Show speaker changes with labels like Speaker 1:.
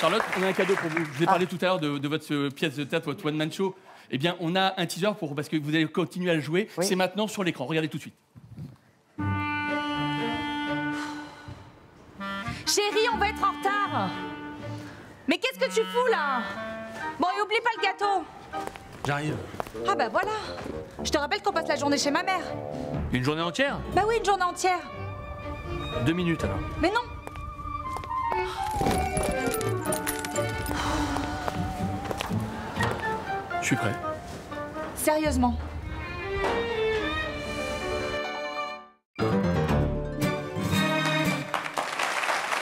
Speaker 1: Charlotte, on a un cadeau pour vous. Je vous ai
Speaker 2: Ah.
Speaker 1: parlé tout à l'heure de, de votre euh, pièce de théâtre, votre one-man show. Eh bien, on a un teaser pour, parce que vous allez continuer à le jouer.
Speaker 2: Oui.
Speaker 1: C'est maintenant sur l'écran. Regardez tout de suite.
Speaker 3: Chérie, on va être en retard. Mais qu'est-ce que tu fous là? Bon, et oublie pas le gâteau.
Speaker 1: J'arrive.
Speaker 3: Ah bah voilà. Je te rappelle qu'on passe la journée chez ma mère.
Speaker 1: Une journée entière?
Speaker 3: Bah oui, une journée entière.
Speaker 1: Deux minutes alors.
Speaker 3: Mais non.
Speaker 1: Je suis prêt.
Speaker 3: Sérieusement.